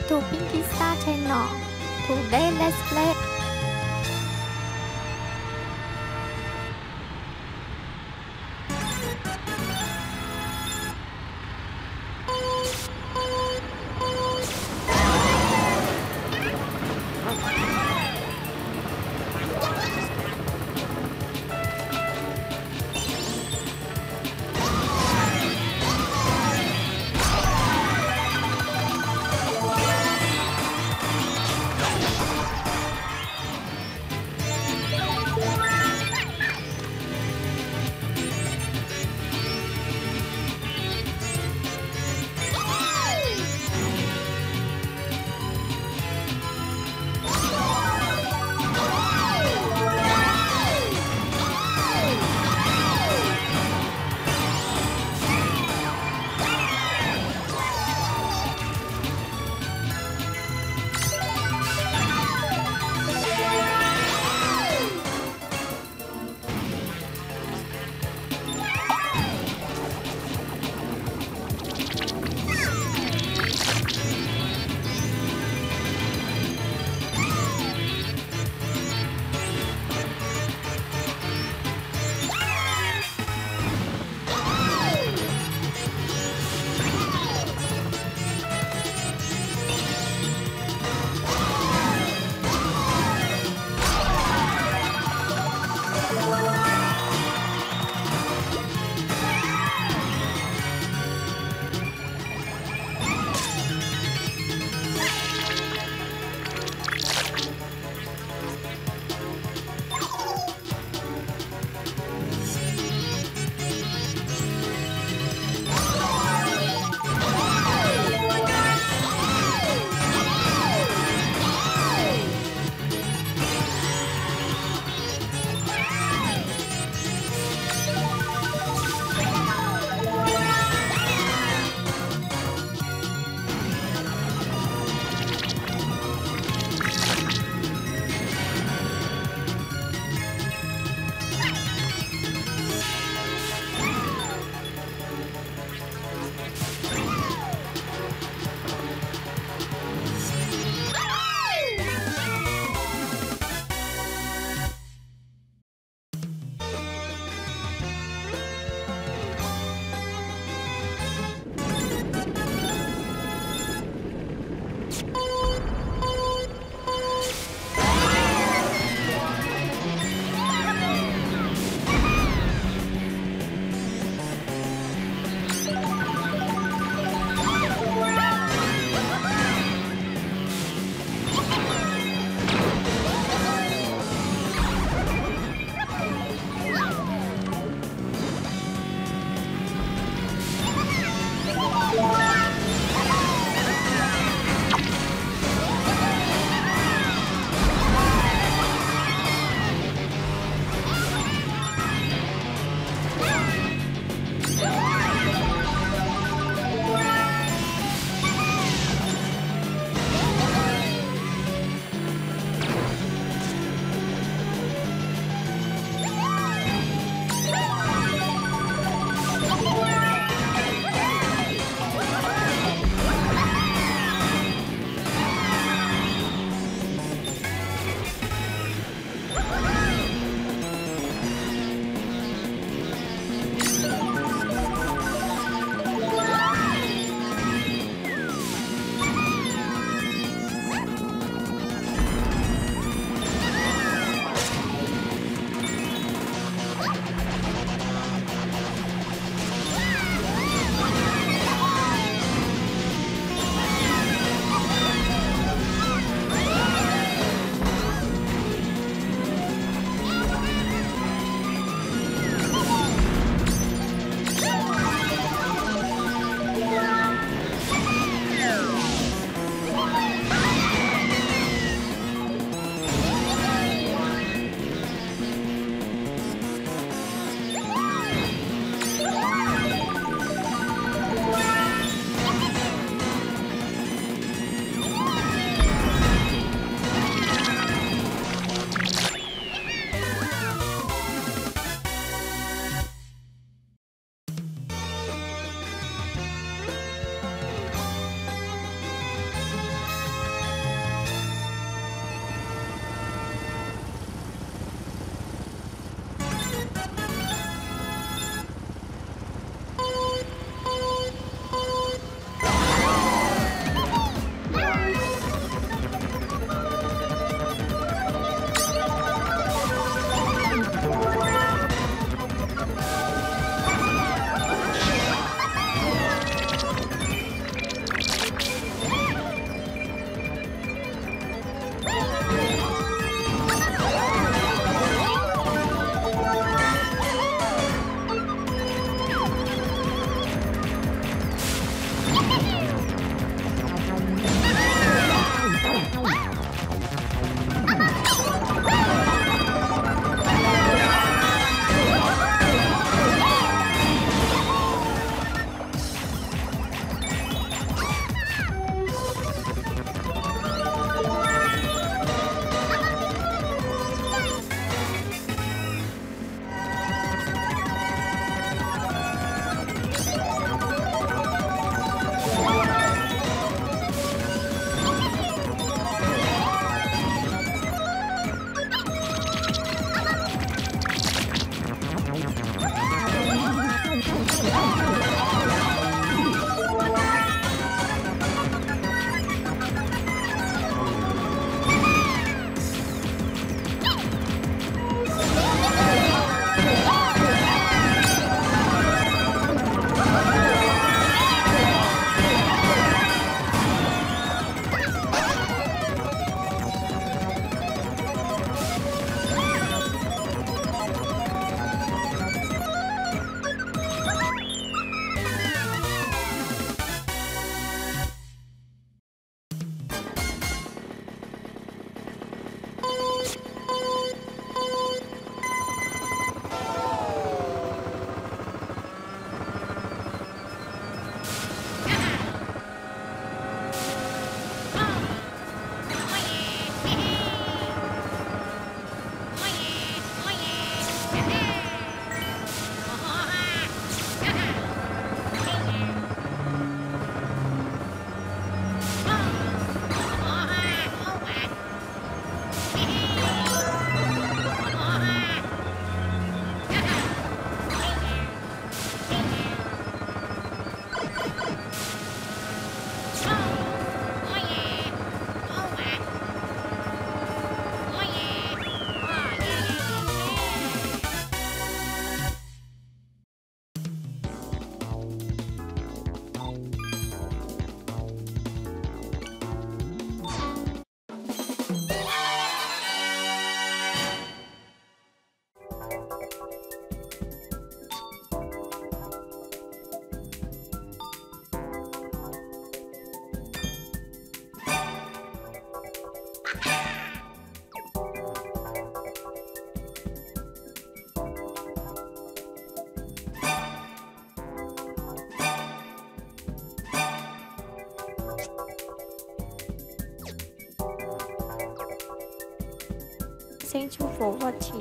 subscribe to Pinky Star channel. Today let's play City. 幸福话题。